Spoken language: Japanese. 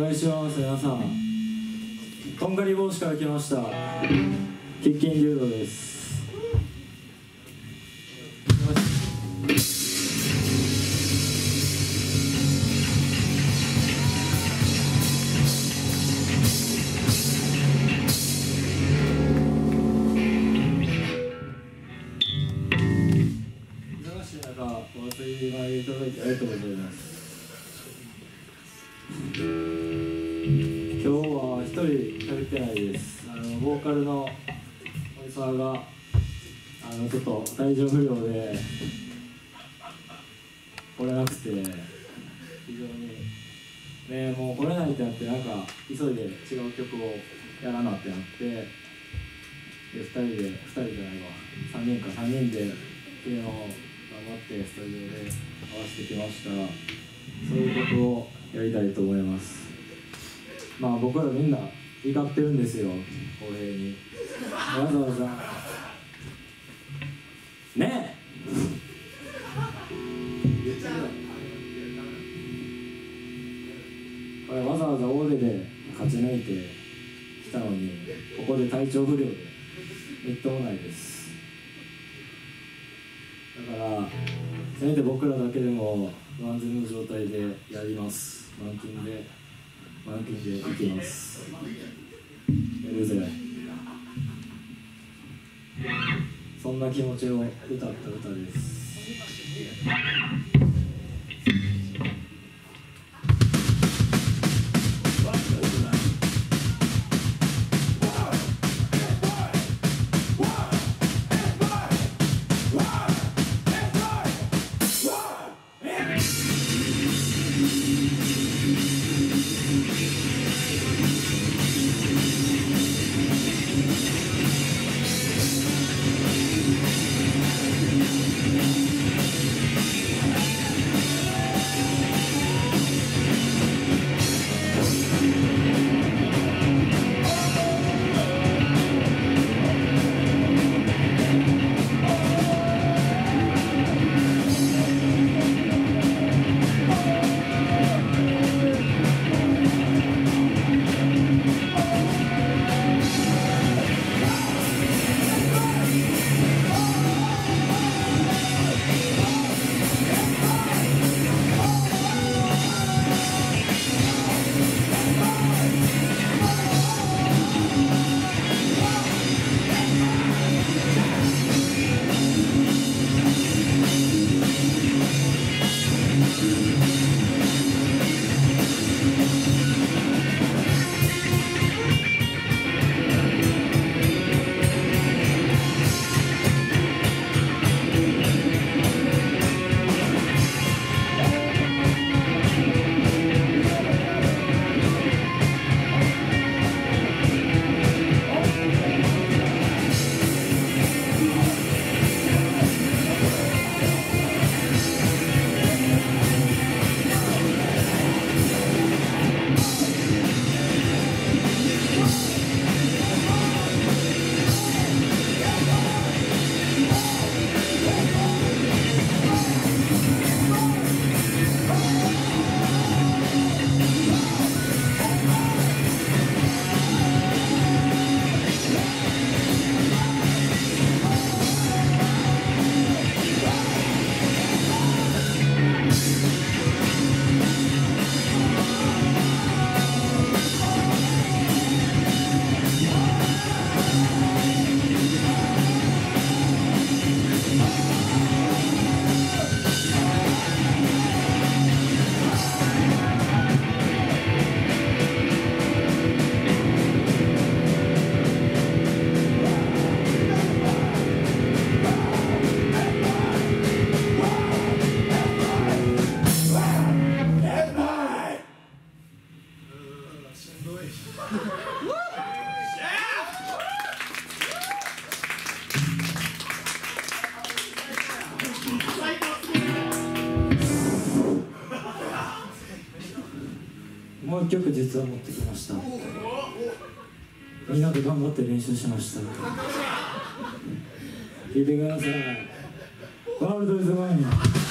願いします皆さん。とんがり帽子から来ました。喫緊柔道です。忙し。い中お集まりいただいてありがとうございます人足りてないですあのボーカルの森沢があのちょっと体調不良で来れなくて非常にねもう来れないってなってなんか急いで違う曲をやらなってなってで2人で2人じゃないわ3人か3人で昨日頑張ってスタジオで合わせてきましたそういう曲をやりたいと思いますまあ僕らみんな怒ってるんですよ。公平に。わざわざ。ね。えこれわざわざ大手で勝ち抜いてきたのにここで体調不良でみっともないです。だからせめて僕らだけでも万全の状態でやります。満勤で。満勤でいきます。やるぜそんな気持ちを歌った歌です。もう一曲実は持ってきました。みんなで頑張って練習しました。聞いてください。ワールドイズマイン「